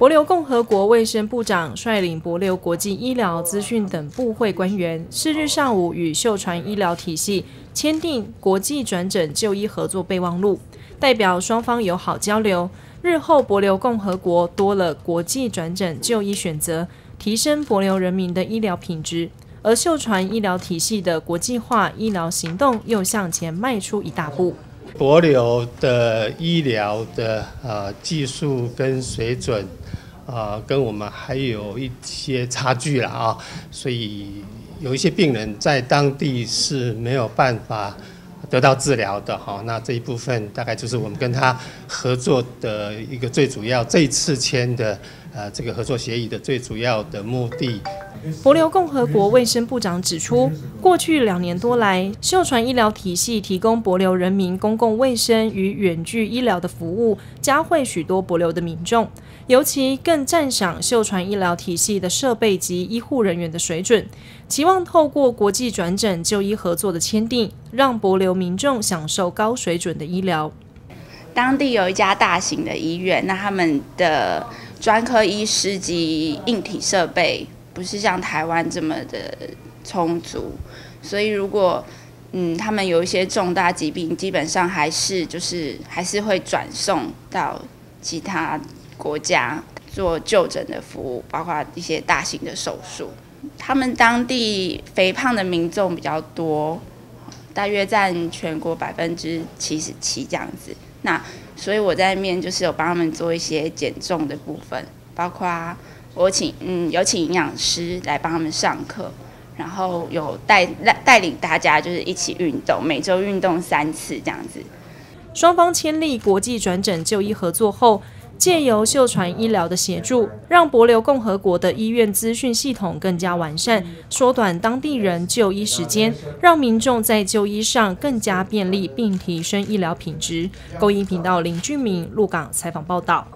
博琉共和国卫生部长率领博琉国际医疗资讯等部会官员，四日上午与秀传医疗体系签订国际转诊就医合作备忘录，代表双方友好交流。日后博琉共和国多了国际转诊就医选择，提升博琉人民的医疗品质；而秀传医疗体系的国际化医疗行动又向前迈出一大步。博流的医疗的呃技术跟水准。啊，跟我们还有一些差距了啊，所以有一些病人在当地是没有办法得到治疗的哈。那这一部分大概就是我们跟他合作的一个最主要，这次签的呃这个合作协议的最主要的目的。博流共和国卫生部长指出，过去两年多来，秀传医疗体系提供博流人民公共卫生与远距医疗的服务，加惠许多博流的民众。尤其更赞赏秀传医疗体系的设备及医护人员的水准，期望透过国际转诊就医合作的签订，让博流民众享受高水准的医疗。当地有一家大型的医院，那他们的专科医师及硬体设备。不是像台湾这么的充足，所以如果嗯他们有一些重大疾病，基本上还是就是还是会转送到其他国家做就诊的服务，包括一些大型的手术。他们当地肥胖的民众比较多，大约占全国百分之七十七这样子。那所以我在面就是有帮他们做一些减重的部分，包括。我请嗯有请营养师来帮他们上课，然后有带带带领大家就是一起运动，每周运动三次这样子。双方签立国际转诊就医合作后，借由秀传医疗的协助，让博流共和国的医院资讯系统更加完善，缩短当地人就医时间，让民众在就医上更加便利，并提升医疗品质。公益频道林俊明鹿港采访报道。